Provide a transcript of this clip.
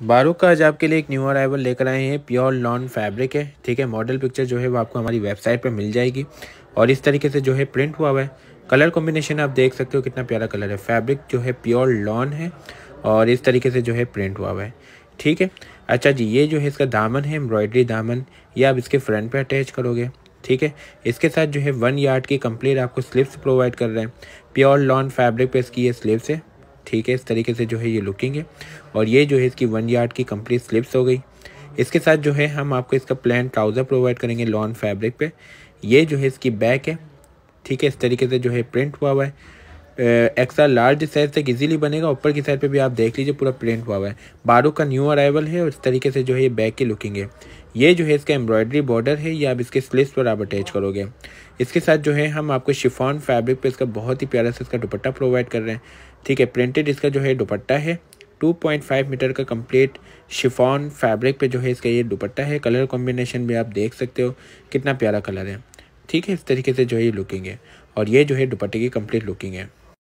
बारू का आज आपके लिए एक न्यू अराइवल लेकर आए हैं। प्योर लॉन फैब्रिक है, ठीक है? मॉडल पिक्चर जो है वो आपको हमारी वेबसाइट पर मिल जाएगी। और इस तरीके से जो है प्रिंट हुआ हुआ है। कलर कॉम्बिनेशन आप देख सकते हो कितना प्यारा कलर है। फैब्रिक जो है प्योर लॉन है और इस तरीके से जो है प्रिंट हुआ हुआ है, ठीक है? अच्छा जी, ये जो है इसका दामन है एम्ब्रॉयडरी दामन, ये आप इसके फ्रंट पे अटैच करोगे, ठीक है? इसके साथ जो है वन यार्ड की कंप्लीट आपको स्लिप्स प्रोवाइड कर रहे हैं। प्योर लॉन फैब्रिक पे इसकी ये स्लिप्स है। ठीक है, इस तरीके से जो है ये लुकिंग है। और ये जो है इसकी वन यार्ड की कंप्लीट स्लिप्स हो गई। इसके साथ जो है हम आपको इसका प्लान ट्राउज़र प्रोवाइड करेंगे लॉन फैब्रिक पे। ये जो है इसकी बैक है। ठीक है, इस तरीके से जो है प्रिंट हुआ हुआ है। एक्स्ट्रा लार्ज साइज़ तक इजीली बनेगा। ऊपर की साइड पे भी आप देख लीजिए, पूरा प्रिंट हुआ हुआ है। बारू का न्यू अराइवल है और इस तरीके से जो है ये बैक की लुकिंग है। ये जो है इसका एम्ब्रॉयडरी बॉर्डर है, ये आप इसके स्लिप्स पर आप अटैच करोगे। इसके साथ जो है हम आपको शिफॉन फैब्रिक पे इसका बहुत ही प्यारा सा इसका दुपट्टा प्रोवाइड कर रहे हैं। ठीक है प्रिंटेड इसका जो है दुपट्टा है। 2.5 मीटर का कंप्लीट शिफॉन फैब्रिक पे जो है इसका ये दुपट्टा है। कलर कॉम्बिनेशन भी आप देख सकते हो, कितना प्यारा कलर है। ठीक है, इस तरीके से जो है ये लुकिंग है। और ये जो है दुपट्टे की कंप्लीट लुकिंग है।